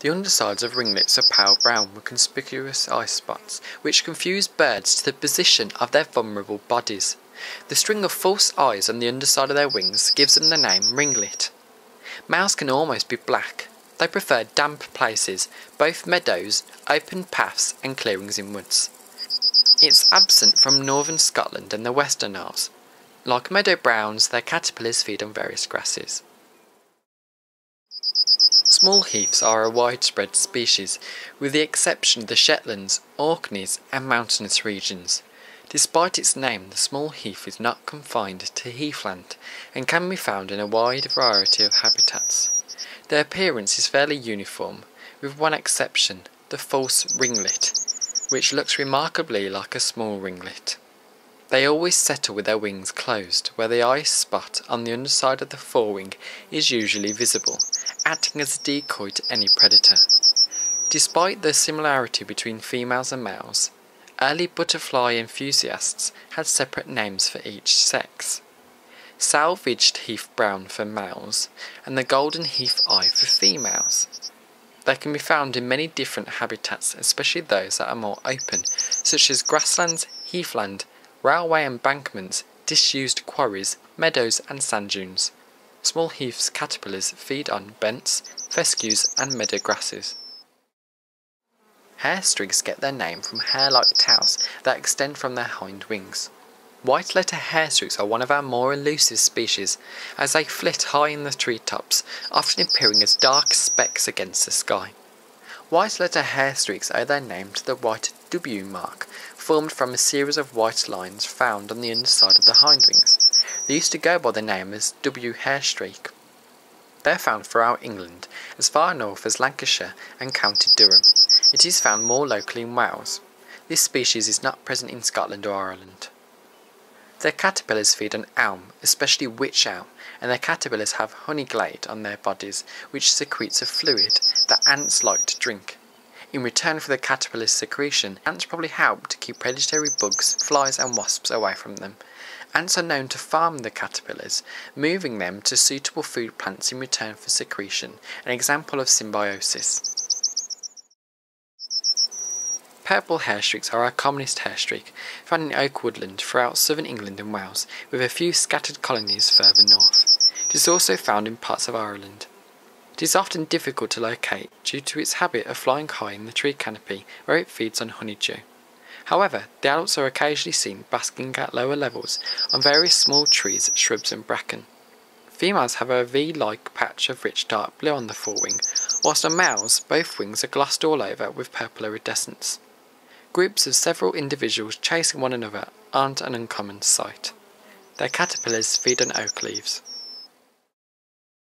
The undersides of ringlets are pale brown with conspicuous eye spots, which confuse birds to the position of their vulnerable bodies. The string of false eyes on the underside of their wings gives them the name ringlet. Males can almost be black. They prefer damp places, both meadows, open paths and clearings in woods. It's absent from northern Scotland and the Western Isles. Like meadow browns, their caterpillars feed on various grasses. Small heaths are a widespread species, with the exception of the Shetlands, Orkneys and mountainous regions. Despite its name, the small heath is not confined to heathland and can be found in a wide variety of habitats. Their appearance is fairly uniform, with one exception, the false ringlet, which looks remarkably like a small ringlet. They always settle with their wings closed, where the eye spot on the underside of the forewing is usually visible, acting as a decoy to any predator. Despite the similarity between females and males, early butterfly enthusiasts had separate names for each sex. Selvedged heath brown for males, and the golden heath eye for females. They can be found in many different habitats, especially those that are more open, such as grasslands, heathland, railway embankments, disused quarries, meadows, and sand dunes. Small heath's caterpillars feed on bents, fescues, and meadow grasses. Hair streaks get their name from hair-like tails that extend from their hind wings. White letter hair streaks are one of our more elusive species, as they flit high in the treetops, often appearing as dark specks against the sky. White letter hair streaks owe their name to the white W mark, formed from a series of white lines found on the underside of the hind wings. They used to go by the name as W hair streak. They are found throughout England, as far north as Lancashire and County Durham. It is found more locally in Wales. This species is not present in Scotland or Ireland. Their caterpillars feed on elm, especially wych elm, and their caterpillars have honey gland on their bodies, which secretes a fluid that ants like to drink. In return for the caterpillar's secretion, ants probably help to keep predatory bugs, flies, and wasps away from them. Ants are known to farm the caterpillars, moving them to suitable food plants in return for secretion, an example of symbiosis. Purple hair streaks are our commonest hair streak, found in oak woodland throughout southern England and Wales, with a few scattered colonies further north. It is also found in parts of Ireland. It is often difficult to locate due to its habit of flying high in the tree canopy where it feeds on honeydew. However, the adults are occasionally seen basking at lower levels on various small trees, shrubs, and bracken. Females have a V-like patch of rich dark blue on the forewing, whilst on males both wings are glossed all over with purple iridescence. Groups of several individuals chasing one another aren't an uncommon sight. Their caterpillars feed on oak leaves.